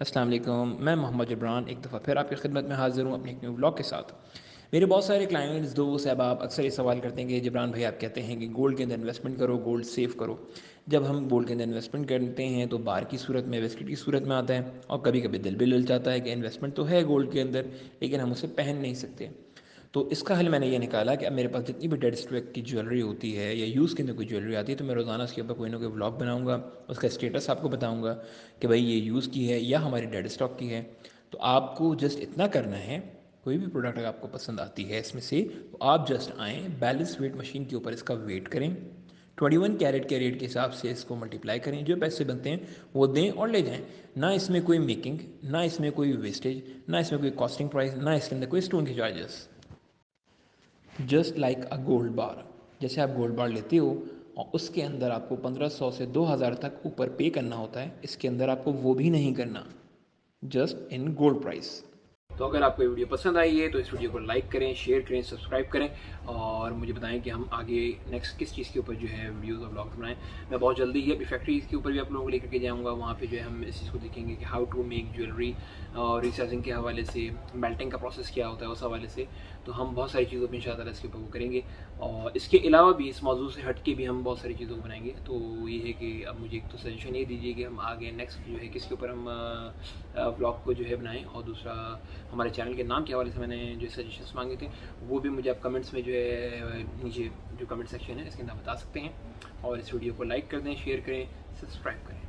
वालेकुम, मैं मोहम्मद जबरान एक दफ़ा फिर आपकी खिदमत में हाज़िर हूँ अपने एक न्यू ब्लॉग के साथ। मेरे बहुत सारे क्लाइंट्स दोस्त, अहबाब अक्सर ये सवाल करते हैं कि जबरान भाई, आप कहते हैं कि गोल्ड के अंदर इन्वेस्टमेंट करो गोल्ड सेव करो। जब हम गोल्ड के अंदर इन्वेस्टमेंट करते हैं तो बार की सूरत में बिस्किट की सूरत में आता है और कभी कभी दिल भी लल जाता है कि इन्वेस्टमेंट तो है गोल्ड के अंदर, लेकिन हम उसे पहन नहीं सकते। तो इसका हल मैंने ये निकाला कि अब मेरे पास जितनी भी डेड स्टॉक की ज्वेलरी होती है या यूज़ के अंदर कोई ज्वेलरी आती है तो मैं रोज़ाना उसके ऊपर कोई ना कोई ब्लॉग बनाऊँगा, उसका स्टेटस आपको बताऊँगा कि भाई ये यूज़ की है या हमारी डेड स्टॉक की है। तो आपको जस्ट इतना करना है, कोई भी प्रोडक्ट अगर आपको पसंद आती है इसमें से तो आप जस्ट आएँ बैलेंस वेट मशीन के ऊपर इसका वेट करें 21 कैरेट के रेट के हिसाब से इसको मल्टीप्लाई करें, जो पैसे बनते हैं वो दें और ले जाएँ। ना इसमें कोई मेकिंग ना इसमें कोई वेस्टेज ना इसमें कोई कॉस्टिंग प्राइस ना इसके अंदर कोई स्टोन के charges just like a gold bar जैसे आप गोल्ड बार लेते हो, और उसके अंदर आपको 1500 से 2000 तक ऊपर पे करना होता है, इसके अंदर आपको वो भी नहीं करना। जस्ट इन गोल्ड प्राइस तो अगर आपको ये वीडियो पसंद आई है तो इस वीडियो को लाइक करें शेयर करें सब्सक्राइब करें और मुझे बताएँ कि हम आगे नेक्स्ट किस चीज़ के ऊपर जो है वीडियोस और ब्लॉग्स बनाएँ। मैं बहुत जल्दी ही अभी फैक्ट्रीज के ऊपर भी आप लोगों को लेकर के जाऊँगा। वहाँ पे जो है हम इस चीज़ को देखेंगे कि हाउ टू मेक ज्वेलरी और रिसाइजिंग के हवाले से मेल्टिंग का प्रोसेस क्या होता है उस हवाले से। तो हम बहुत सारी चीज़ों पर इन इसके ऊपर वो करेंगे और इसके अलावा भी इस मौजूद से हट के भी हम बहुत सारी चीज़ों को बनाएँगे। तो ये है कि अब मुझे एक तो सजेशन ये दीजिए कि हम आगे नेक्स्ट जो है किसके ऊपर हम ब्लॉग को जो है बनाएँ और दूसरा हमारे चैनल के नाम के हवाले से मैंने जो सजेशंस मांगे थे, वो भी मुझे आप कमेंट्स में जो है, नीचे जो कमेंट सेक्शन है, इसके अंदर बता सकते हैं। और इस वीडियो को लाइक कर दें शेयर करें सब्सक्राइब करें।